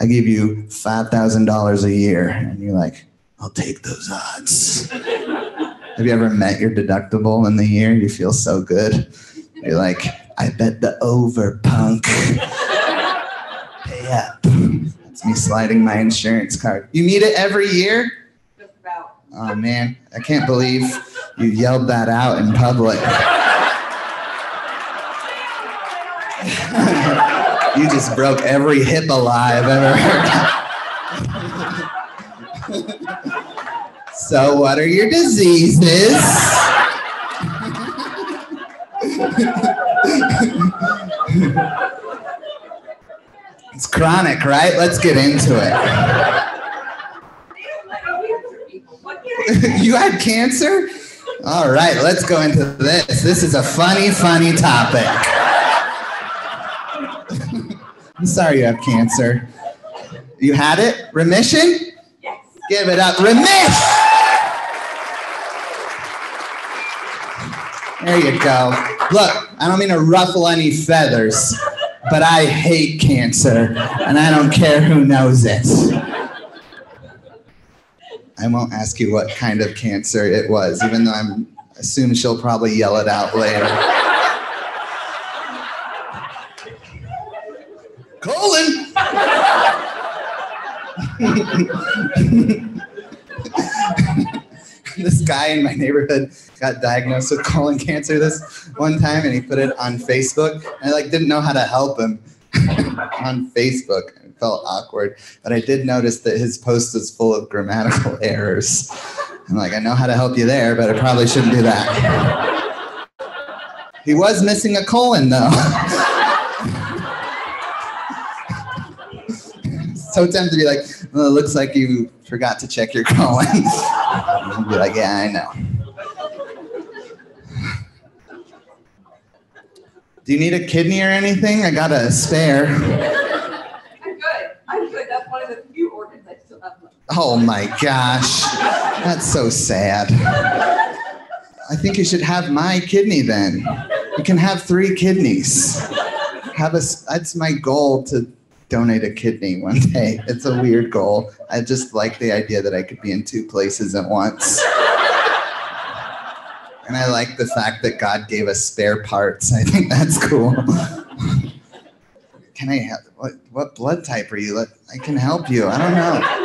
I give you $5,000 a year. And you're like, I'll take those odds. Have you ever met your deductible in the year? You feel so good. You're like, I bet the over punk. Pay up. That's me sliding my insurance card. You meet it every year? Oh man, I can't believe you yelled that out in public. you just broke every HIPAA lie I've ever heard. so, what are your diseases? it's chronic, right? Let's get into it. you had cancer? All right, let's go into this. This is a funny, funny topic. I'm sorry you have cancer. You had it? Remission? Yes. Give it up. Remission! There you go. Look, I don't mean to ruffle any feathers, but I hate cancer, and I don't care who knows it. I won't ask you what kind of cancer it was, even though I'm assume she'll probably yell it out later. Colon. this guy in my neighborhood got diagnosed with colon cancer this one time, and he put it on Facebook. And I like didn't know how to help him on Facebook. Felt awkward, but I did notice that his post was full of grammatical errors. I'm like, I know how to help you there, but I probably shouldn't do that. He was missing a colon though. so tempted to be like, well, it looks like you forgot to check your colon. Be like, yeah, I know. Do you need a kidney or anything? I got a spare. I'm good. I'm good. That's one of the few organs I still have left. Oh my gosh. That's so sad. I think you should have my kidney then. You can have three kidneys. Have a, that's my goal to donate a kidney one day. It's a weird goal. I just like the idea that I could be in two places at once. And I like the fact that God gave us spare parts. I think that's cool. Can I have what what blood type are you? I can help you. I don't know.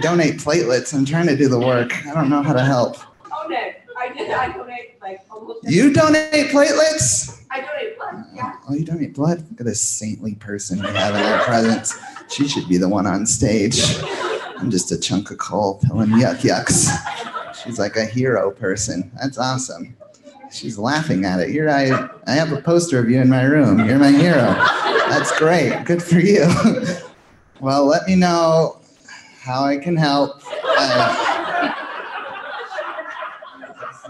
Donate platelets. I'm trying to do the work. I don't know how to help. Oh no, I did. I donate like almost. You donate platelets? I donate blood. Yeah. Oh, you donate blood? Look at this saintly person we have in our presence. She should be the one on stage. I'm just a chunk of coal telling yuck yucks. She's like a hero person. That's awesome. She's laughing at it. You're I I have a poster of you in my room. You're my hero. That's great. Good for you. Well, let me know how I can help. Uh,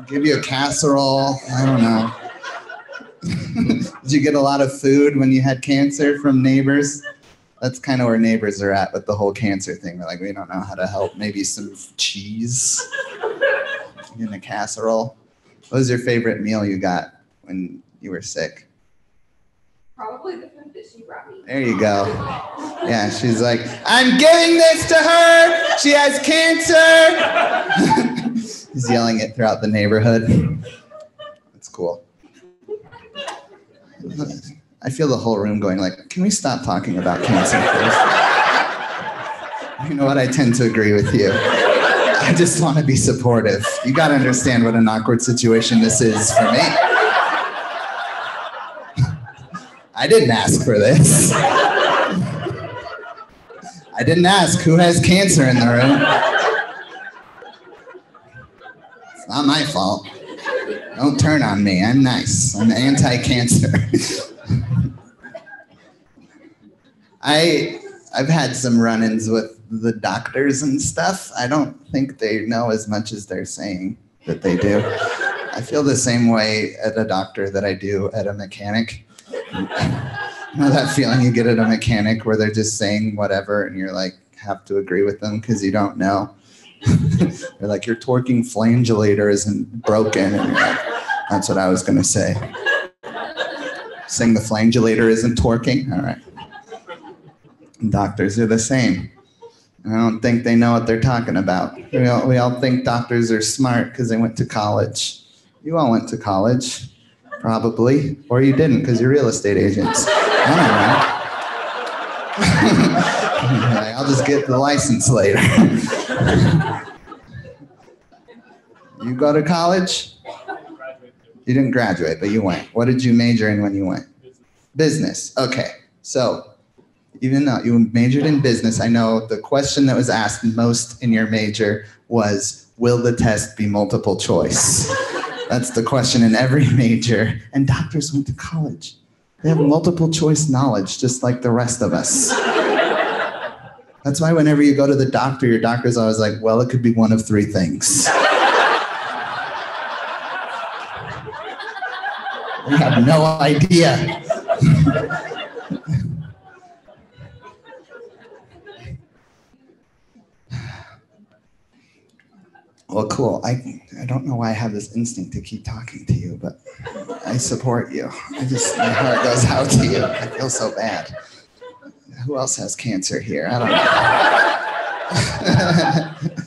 give you a casserole. I don't know. Did you get a lot of food when you had cancer from neighbors? That's kind of where neighbors are at with the whole cancer thing. They're like, we don't know how to help. Maybe some cheese in a casserole. What was your favorite meal you got when you were sick? Probably the There you go. Yeah, she's like, I'm giving this to her. She has cancer. He's yelling it throughout the neighborhood. That's cool. I feel the whole room going like, can we stop talking about cancer, please? You know what? I tend to agree with you. I just want to be supportive. You got to understand what an awkward situation this is for me. I didn't ask for this. I didn't ask who has cancer in the room. It's not my fault. Don't turn on me. I'm nice. I'm anti-cancer. I I've had some run-ins with the doctors and stuff. I don't think they know as much as they're saying that they do. I feel the same way at a doctor that I do at a mechanic. You know that feeling you get at a mechanic where they're just saying whatever and you're like have to agree with them because you don't know. they're like your torquing flangulator isn't broken and you're like, that's what I was gonna say. Saying the flangulator isn't torquing? All right. Doctors are the same. I don't think they know what they're talking about. We all, we all think doctors are smart because they went to college. You all went to college, probably, or you didn't because you're real estate agents. I don't know. I'll just get the license later. you go to college? You didn't graduate, but you went. What did you major in when you went? Business. Okay. So, even though you majored in business, I know the question that was asked most in your major was Will the test be multiple choice? That's the question in every major. And doctors went to college. They have multiple choice knowledge, just like the rest of us. That's why whenever you go to the doctor, your doctor's always like, well, it could be one of three things. We have no idea. well, cool. I, I don't know why I have this instinct to keep talking to you, but I support you. I just, my heart goes out to you. I feel so bad. Who else has cancer here? I don't know.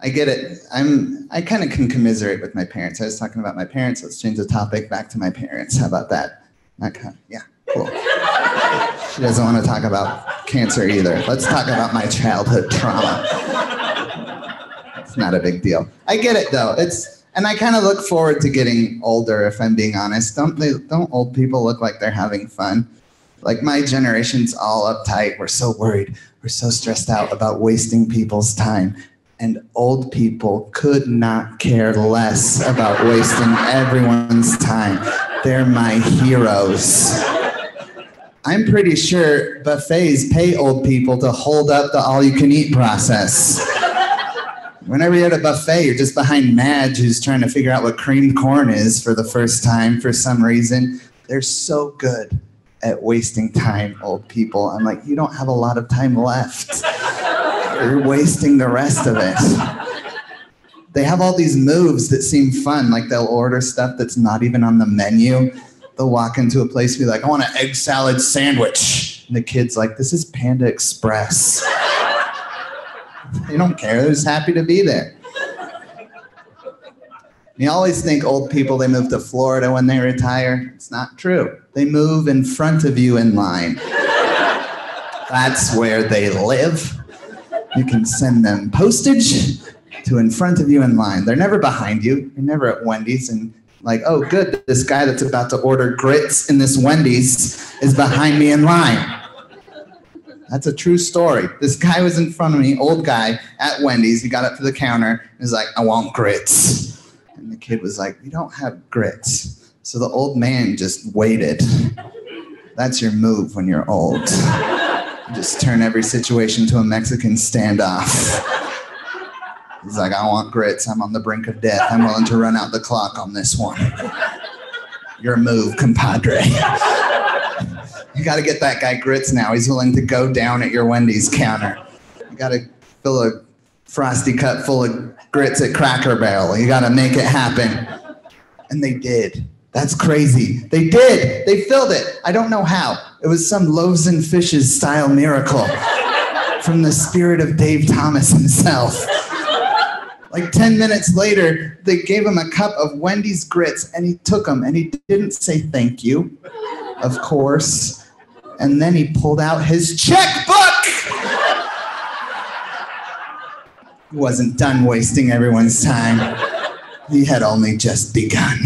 I get it. I'm. I kind of can commiserate with my parents. I was talking about my parents. Let's change the topic back to my parents. How about that? That kind. Yeah. Cool. She doesn't want to talk about cancer either. Let's talk about my childhood trauma. It's not a big deal. I get it though. It's and I kind of look forward to getting older. If I'm being honest, don't they? Don't old people look like they're having fun? Like my generation's all uptight. We're so worried. We're so stressed out about wasting people's time and old people could not care less about wasting everyone's time. They're my heroes. I'm pretty sure buffets pay old people to hold up the all you can eat process. Whenever you're at a buffet, you're just behind Madge, who's trying to figure out what creamed corn is for the first time for some reason. They're so good at wasting time, old people. I'm like, you don't have a lot of time left you're wasting the rest of it. They have all these moves that seem fun, like they'll order stuff that's not even on the menu. They'll walk into a place and be like, I want an egg salad sandwich. And the kid's like, this is Panda Express. they don't care, they're just happy to be there. You always think old people, they move to Florida when they retire. It's not true. They move in front of you in line. That's where they live. You can send them postage to in front of you in line. They're never behind you. You're never at Wendy's and like, oh, good, this guy that's about to order grits in this Wendy's is behind me in line. That's a true story. This guy was in front of me, old guy at Wendy's. He got up to the counter and was like, I want grits. And the kid was like, We don't have grits. So the old man just waited. That's your move when you're old. Just turn every situation to a Mexican standoff. He's like, I want grits. I'm on the brink of death. I'm willing to run out the clock on this one. Your move, compadre. you got to get that guy grits now. He's willing to go down at your Wendy's counter. You got to fill a frosty cup full of grits at Cracker Barrel. You got to make it happen. And they did. That's crazy. They did. They filled it. I don't know how. It was some loaves and fishes style miracle from the spirit of Dave Thomas himself. Like 10 minutes later, they gave him a cup of Wendy's grits and he took them and he didn't say thank you, of course. And then he pulled out his checkbook. He wasn't done wasting everyone's time. He had only just begun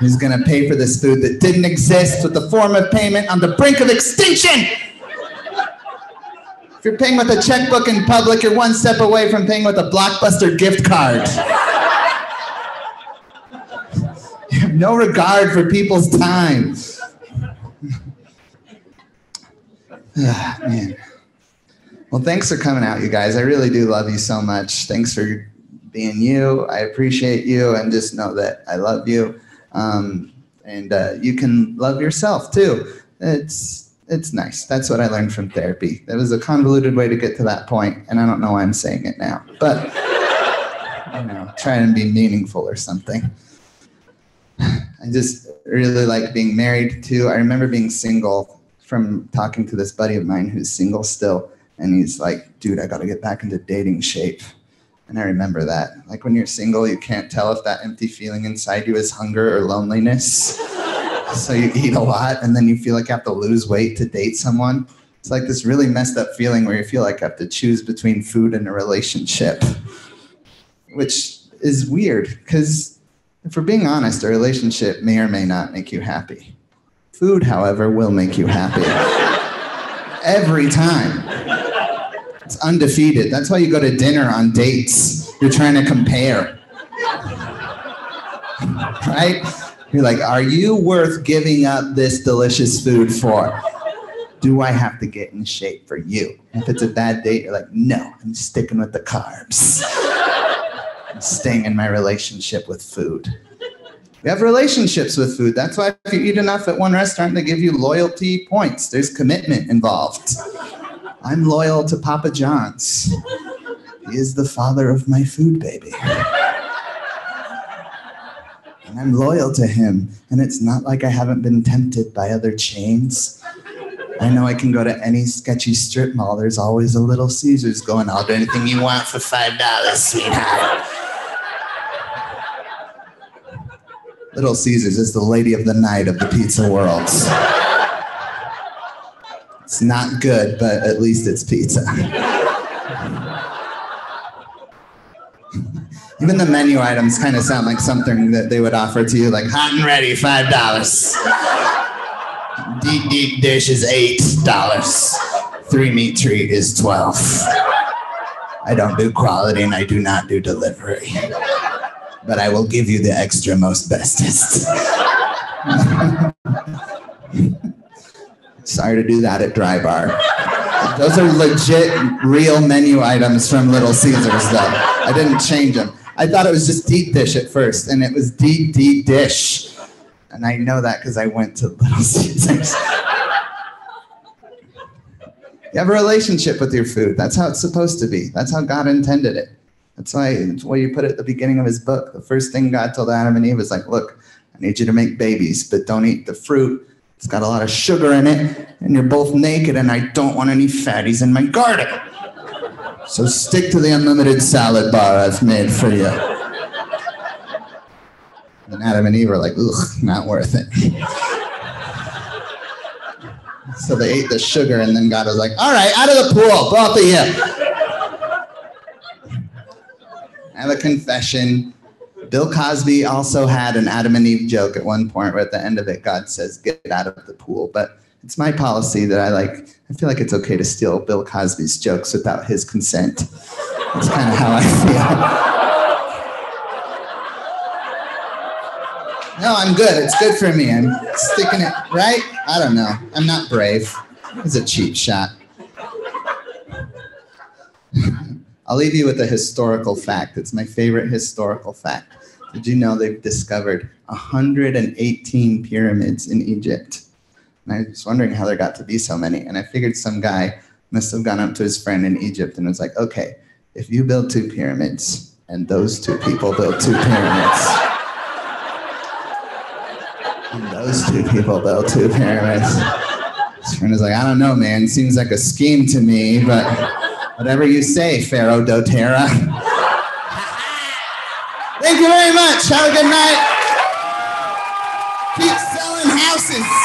He's going to pay for this food that didn't exist with the form of payment on the brink of extinction. If you're paying with a checkbook in public, you're one step away from paying with a blockbuster gift card. You have no regard for people's time. Ah, man. Well, thanks for coming out, you guys. I really do love you so much. Thanks for being you. I appreciate you, and just know that I love you. Um, and uh, you can love yourself too. It's it's nice. That's what I learned from therapy. That was a convoluted way to get to that point, and I don't know why I'm saying it now, but you know, trying to be meaningful or something. I just really like being married too. I remember being single from talking to this buddy of mine who's single still, and he's like, "Dude, I got to get back into dating shape." And I remember that. Like when you're single, you can't tell if that empty feeling inside you is hunger or loneliness. so you eat a lot, and then you feel like you have to lose weight to date someone. It's like this really messed up feeling where you feel like you have to choose between food and a relationship, which is weird because if we're being honest, a relationship may or may not make you happy. Food, however, will make you happy. Every time. It's undefeated. That's why you go to dinner on dates. You're trying to compare. Right? You're like, are you worth giving up this delicious food for? Do I have to get in shape for you? If it's a bad date, you're like, no, I'm sticking with the carbs. I'm staying in my relationship with food. We have relationships with food. That's why if you eat enough at one restaurant, they give you loyalty points. There's commitment involved. I'm loyal to Papa John's. He is the father of my food baby. And I'm loyal to him. And it's not like I haven't been tempted by other chains. I know I can go to any sketchy strip mall. There's always a little Caesars going, I'll do anything you want for $5, sweetheart. Little Caesars is the lady of the night of the pizza world. It's not good, but at least it's pizza. Even the menu items kind of sound like something that they would offer to you, like hot and ready, five dollars. Deep deep dish is eight dollars. Three meat treat is twelve. I don't do quality and I do not do delivery. But I will give you the extra most bestest. Sorry to do that at Dry Bar. Those are legit, real menu items from Little Caesars, though. I didn't change them. I thought it was just deep dish at first, and it was deep, deep dish. And I know that because I went to Little Caesars. You have a relationship with your food. That's how it's supposed to be. That's how God intended it. That's why it's what you put it at the beginning of his book. The first thing God told Adam and Eve was like, look, I need you to make babies, but don't eat the fruit. It's got a lot of sugar in it, and you're both naked, and I don't want any fatties in my garden. So stick to the unlimited salad bar I've made for you. And Adam and Eve were like, ugh, not worth it. So they ate the sugar, and then God was like, all right, out of the pool, both of you. I have a confession. Bill Cosby also had an Adam and Eve joke at one point where at the end of it, God says, get out of the pool. But it's my policy that I like, I feel like it's okay to steal Bill Cosby's jokes without his consent. That's kind of how I feel. No, I'm good. It's good for me. I'm sticking it, right? I don't know. I'm not brave. It's a cheap shot. I'll leave you with a historical fact. It's my favorite historical fact. Did you know they've discovered 118 pyramids in Egypt? And I was wondering how there got to be so many. And I figured some guy must have gone up to his friend in Egypt and was like, okay, if you build two pyramids and those two people build two pyramids, and those two people build two pyramids. His friend is like, I don't know, man. Seems like a scheme to me, but whatever you say, Pharaoh doTERRA. Thank you very much. Have a good night. Keep selling houses.